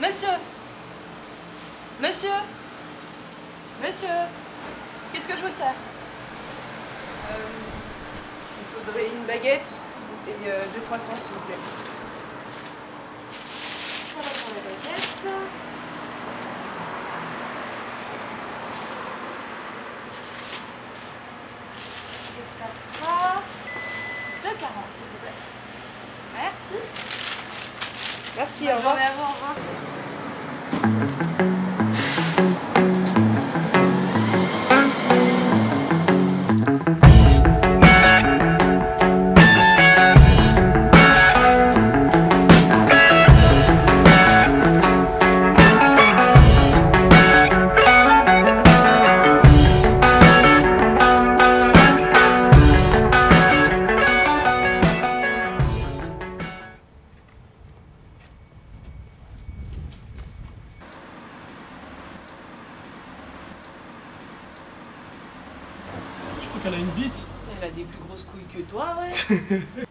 Monsieur Monsieur Monsieur Qu'est-ce que je vous sers Euh, il faudrait une baguette et euh, deux croissants, s'il vous plaît. Voilà pour la baguette. Et ça fera 2,40 s'il vous plaît. Merci. Merci, Bonne au revoir. Thank you. Crois qu'elle a une bite Elle a des plus grosses couilles que toi, ouais.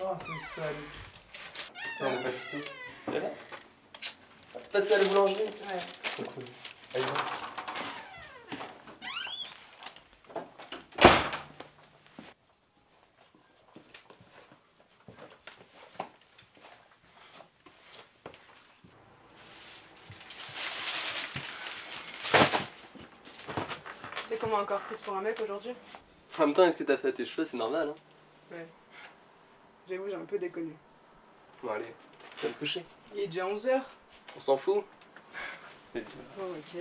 Oh, c'est ça, Alice. Ça, on passe tout. Ça va Passer à la boulangerie Ouais. Trop cool. Allez, sais comment encore prise pour un mec aujourd'hui En même temps, est-ce que t'as fait à tes cheveux? C'est normal, hein J'avoue, j'ai un peu déconné. Bon, allez, viens te coucher. Il est déjà 11h. On s'en fout. Oh, ok.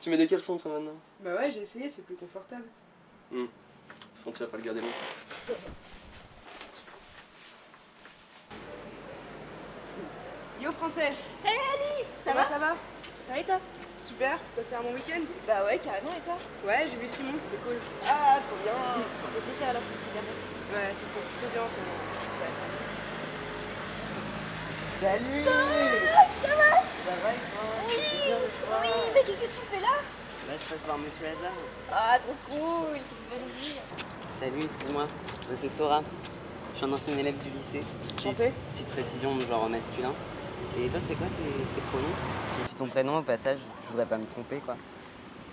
Tu mets des caleçons, toi, maintenant? Bah ouais, j'ai essayé, c'est plus confortable. Sinon, tu vas pas le garder longtemps. Yo, princesse Hey Alice Ça Comment va? ça va? Ça va et toi? Super, passé un bon week-end Bah ouais, carrément, et toi Ouais, j'ai vu Simon, c'était cool. Ah, trop bien Ça fait plaisir alors, c'est bien passé. Ouais, ça se passe plutôt bien en ce moment. Ouais, mieux, ça. Salut Ça va Ça va et toi Oui, bien de oui, mais qu'est-ce que tu fais là Là, je passe voir Monsieur Hazard. Ah, trop cool, ça. Salut, excuse-moi. Moi, C'est Sora. Je suis un ancien élève du lycée. Chanté Petite précision, genre masculin. Et toi, c'est quoi tes, tes pronoms Puis ton prénom au passage, voudrais pas me tromper quoi.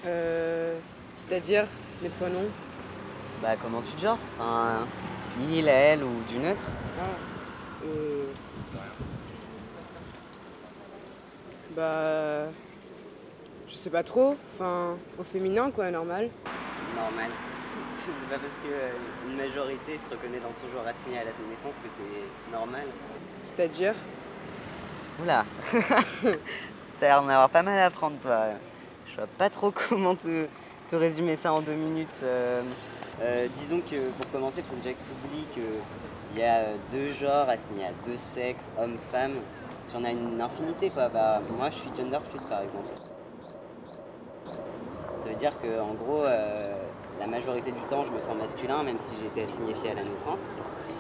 Euh. C'est-à-dire, les pronoms Bah, comment tu te genres? Enfin, il, elle ou du neutre? Ah. Euh. Bah. Je sais pas trop. Enfin, au féminin, quoi, normal. Normal. C'est pas parce que euh, une majorité se reconnaît dans son genre assigné à la naissance que c'est normal. C'est-à-dire? Oula T'as l'air d'en avoir pas mal à apprendre, toi. Je vois pas trop comment te, te résumer ça en deux minutes. Euh, euh, disons que pour commencer, il faut déjà que tu oublies qu'il y a deux genres assignés à deux sexes, hommes-femmes. Si on a une infinité, quoi. Bah, moi, je suis gender fluid, par exemple. Ça veut dire que, en gros, euh, la majorité du temps, je me sens masculin, même si j'ai été assigné fille à la naissance.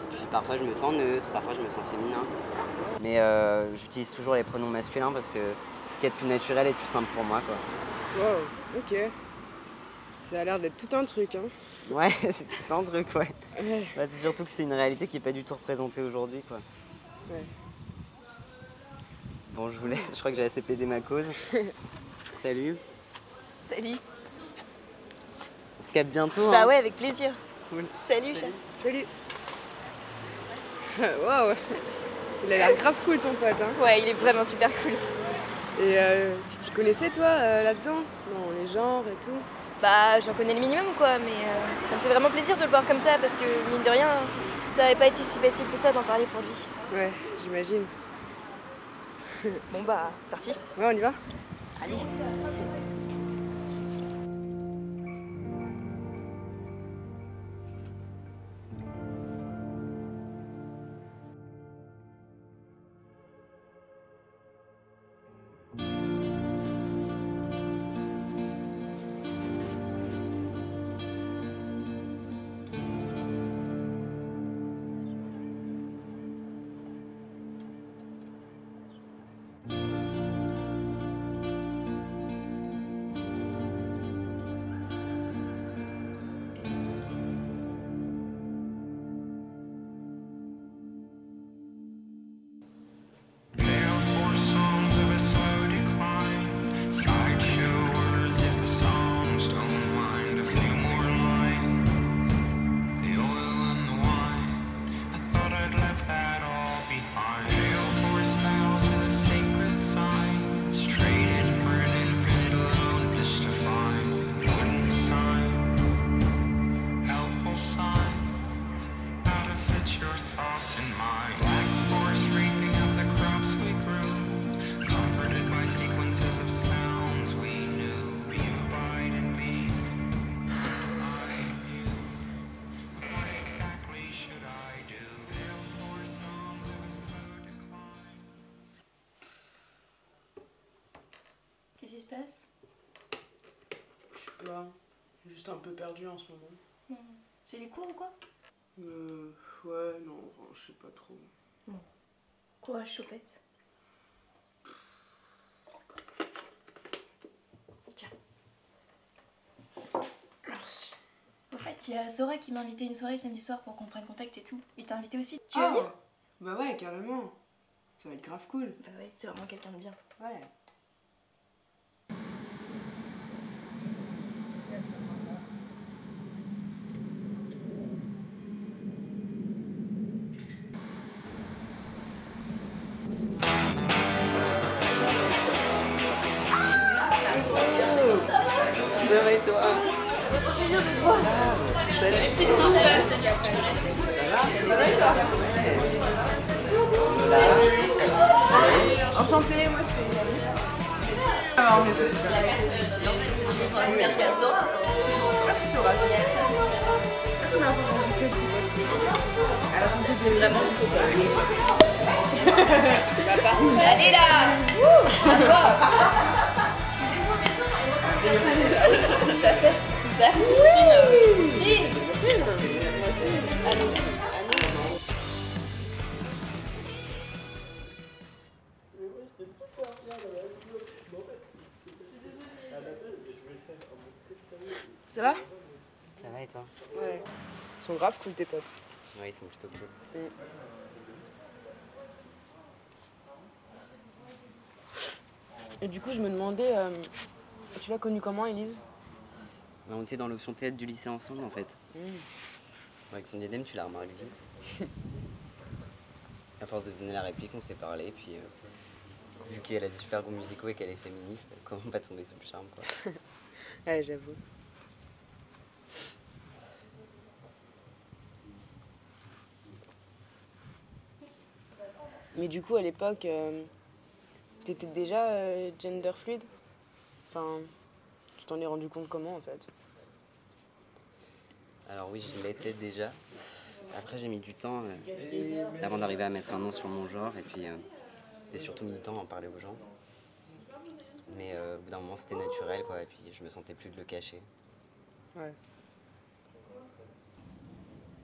Puis parfois, je me sens neutre, parfois, je me sens féminin. Mais j'utilise toujours les pronoms masculins parce que ce qui est le plus naturel et le plus simple pour moi, quoi. Wow, ok. Ça a l'air d'être tout un truc, hein. Ouais, c'est tout un truc, ouais. Ouais. Bah, c'est surtout que c'est une réalité qui est pas du tout représentée aujourd'hui, quoi. Ouais. Bon, je vous laisse, je crois que j'ai assez plaidé ma cause. Salut. Salut. On se capte bientôt, Bah hein. ouais, avec plaisir. Cool. Salut, chat. Salut Waouh Il a l'air grave cool ton pote, hein. Ouais, il est vraiment super cool. Et euh, tu t'y connaissais toi euh, là-dedans? Dans les genres et tout? Bah, j'en connais le minimum, quoi, mais euh, ça me fait vraiment plaisir de le voir comme ça parce que, mine de rien, ça n'avait pas été si facile que ça d'en parler pour lui. Ouais, j'imagine. Bon, bah, c'est parti. Ouais, on y va Allez. Passe Je sais pas. Juste un peu perdu en ce moment. C'est les cours ou quoi? Euh. Ouais, non, enfin, je sais pas trop. Courage, choupette. Tiens. Merci. Au fait, il y a Sora qui m'a invité une soirée samedi soir pour qu'on prenne contact et tout. Il t'a invité aussi Tu veux Ah, venir? Bah ouais, carrément. Ça va être grave cool. Bah ouais, c'est vraiment quelqu'un de bien. Ouais. Enchantée, moi c'est. Alors, on est Merci à Sora. Merci Sora. Merci d'avoir rencontré Elle a chanté des vraiment Allez là Tout à fait. Tout à fait. Chine. Chine. Ça va Ça va et toi Ouais. Ils sont grave cool tes potes. Ouais, ils sont plutôt cool. Et du coup, je me demandais, euh, tu l'as connue comment, Elise Bah, on était dans l'option théâtre du lycée ensemble en fait. Avec son diadème, tu la remarques vite. à force de se donner la réplique, on s'est parlé, puis euh, vu qu'elle a des super goûts musicaux et qu'elle est féministe, comment pas tomber sous le charme quoi. Ouais, j'avoue. Mais du coup, à l'époque, euh, t'étais déjà euh, gender fluide? Enfin, tu t'en es rendu compte comment en fait? Alors oui, je l'étais déjà. Après, j'ai mis du temps euh, avant d'arriver à mettre un nom sur mon genre et puis j'ai surtout mis du temps à en parler aux gens. Mais au bout d'un moment, c'était naturel quoi, et puis je me sentais plus de le cacher. Ouais.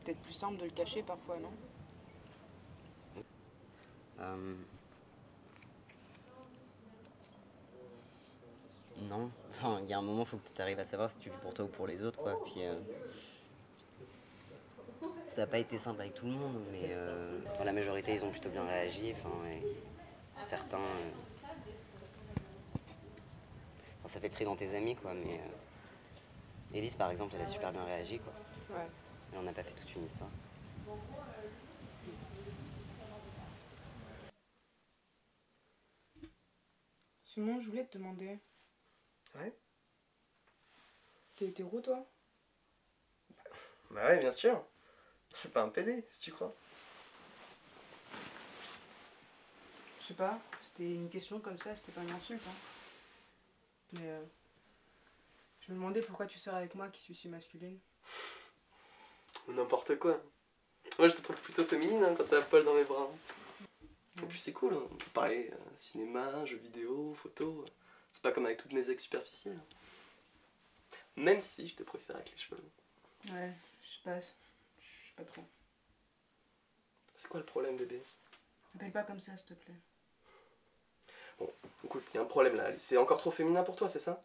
Peut-être plus simple de le cacher parfois, non? Euh, Non, enfin, il y a un moment, il faut que tu arrives à savoir si tu vis pour toi ou pour les autres, quoi. Puis, euh, ça n'a pas été simple avec tout le monde, mais euh, pour la majorité, ils ont plutôt bien réagi. Enfin, et certains. euh, enfin, ça fait le tri dans tes amis, quoi, mais. euh, Élise, par exemple, elle a super bien réagi, quoi. Ouais. Et on n'a pas fait toute une histoire. Simon, je voulais te demander. Ouais. T'es hétéro, toi? Bah ouais, bien sûr. Je suis pas un PD, si tu crois. Je sais pas, c'était une question comme ça, c'était pas une insulte. Hein. Mais euh, je me demandais pourquoi tu sors avec moi qui suis si masculine. Ou n'importe quoi. Moi, je te trouve plutôt féminine hein, quand t'as la poil dans mes bras. Et puis c'est cool, on peut parler euh, cinéma, jeux vidéo, photos. C'est pas comme avec toutes mes ex superficielles. Même si je te préfère avec les cheveux longs. Ouais, je sais pas, je sais pas trop. C'est quoi le problème, bébé? M'appelle pas comme ça, s'il te plaît. Écoute, il y a un problème là, Alice. C'est encore trop féminin pour toi, c'est ça?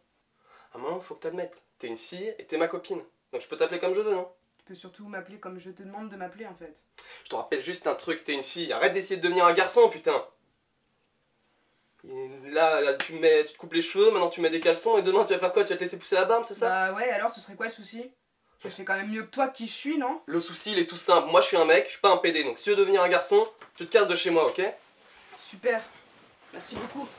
À un moment, faut que t'admettes. T'es une fille et t'es ma copine. Donc je peux t'appeler comme je veux, non? Tu peux surtout m'appeler comme je te demande de m'appeler en fait. Je te rappelle juste un truc, t'es une fille. Arrête d'essayer de devenir un garçon, putain. Et là, là, tu, mets, tu te coupes les cheveux, maintenant tu mets des caleçons, et demain tu vas faire quoi? Tu vas te laisser pousser la barbe, c'est ça? Bah ouais, alors ce serait quoi le souci? Je sais quand même mieux que toi qui je suis, non? Le souci, il est tout simple. Moi, je suis un mec, je suis pas un PD. Donc si tu veux devenir un garçon, tu te casses de chez moi, ok? Super, merci beaucoup.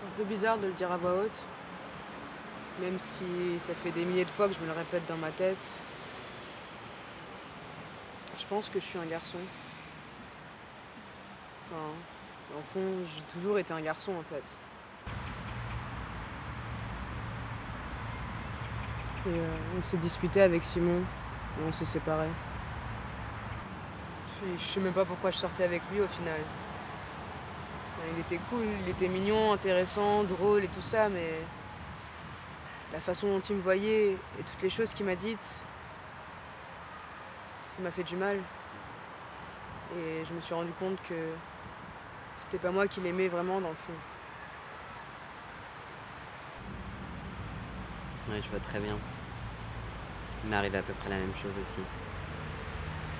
C'est un peu bizarre de le dire à voix haute. Même si ça fait des milliers de fois que je me le répète dans ma tête. Je pense que je suis un garçon. Enfin, au fond, j'ai toujours été un garçon en fait. Et euh, on s'est disputé avec Simon et on s'est séparés. Je sais même pas pourquoi je sortais avec lui au final. Il était cool, il était mignon, intéressant, drôle et tout ça, mais la façon dont il me voyait et toutes les choses qu'il m'a dites, ça m'a fait du mal. Et je me suis rendu compte que c'était pas moi qui l'aimais vraiment dans le fond. Ouais, je vois très bien. Il m'est arrivé à peu près la même chose aussi.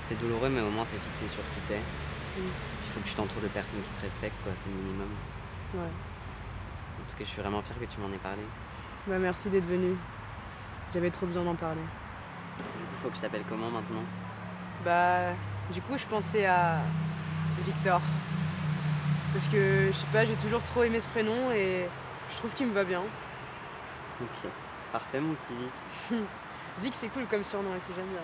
C'est douloureux, mais au moins t'es fixé sur qui t'es. Faut que tu t'entoures de personnes qui te respectent, quoi, c'est le minimum. Ouais. En tout cas, je suis vraiment fière que tu m'en aies parlé. Bah, merci d'être venu. J'avais trop besoin d'en parler. Il faut que je t'appelle comment maintenant? Bah, du coup, je pensais à Victor. Parce que, je sais pas, j'ai toujours trop aimé ce prénom et je trouve qu'il me va bien. Ok. Parfait, mon petit Vic. Vic, c'est cool comme surnom et c'est j'aime bien.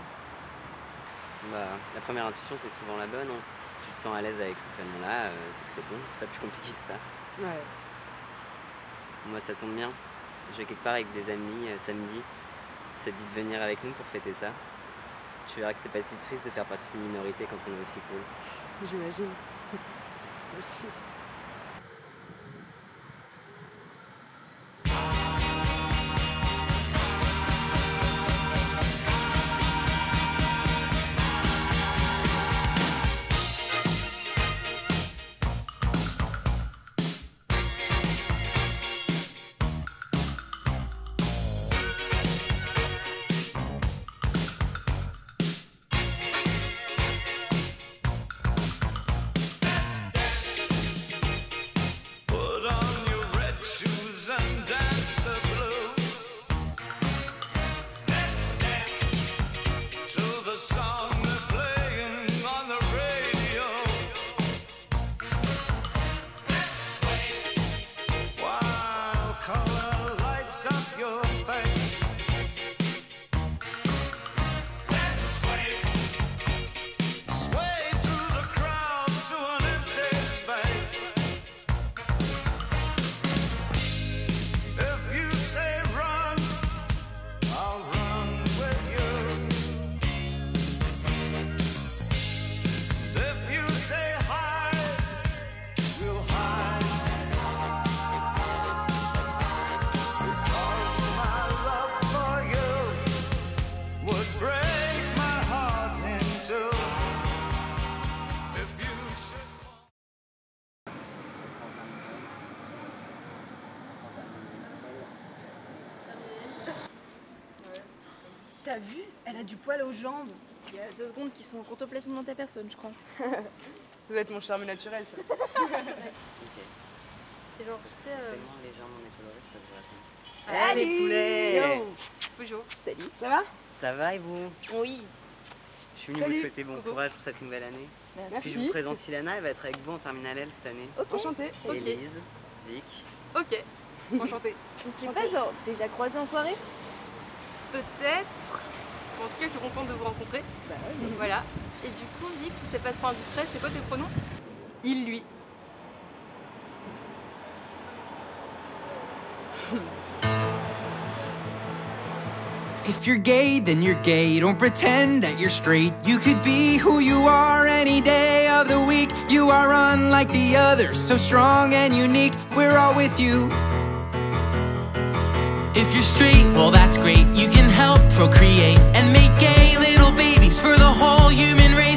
Bah, la première intuition, c'est souvent la bonne. hein. Tu te sens à l'aise avec ce prénom-là, euh, c'est que c'est bon, c'est pas plus compliqué que ça. Ouais. Moi, ça tombe bien. Je vais quelque part avec des amis euh, samedi. Ça te dit de venir avec nous pour fêter ça. Tu verras que c'est pas si triste de faire partie d'une minorité quand on est aussi cool. J'imagine. Merci. T'as vu Elle a du poil aux jambes. Il y a deux secondes qui sont en contemplation devant ta personne, je crois. Ça doit être mon charme naturel, ça. Ok. Et genre, tu sais, C'est euh, tellement légèrement décoloré que ça devrait attendre. Salut poulets Bonjour. Salut. Ça va? Ça va et vous? Oui. Je suis venu vous Salut. souhaiter bon Coucou. courage pour cette nouvelle année. Merci. Puis je vous présente Ilana, elle va être avec vous en terminale L cette année. Ok. Enchantée. Élise, Vic. Ok. Enchantée. On s'est pas genre déjà croisés en soirée? Peut-être. En tout cas, je suis contente de vous rencontrer. Bah Voilà. Et du coup, Vic, si c'est pas trop indiscret, c'est quoi tes pronoms? Il, lui. If you're gay, then you're gay. Don't pretend that you're straight. You could be who you are any day of the week. You are unlike the others, so strong and unique. We're all with you. if you're straight, well that's great. You can help procreate and make gay little babies for the whole human race.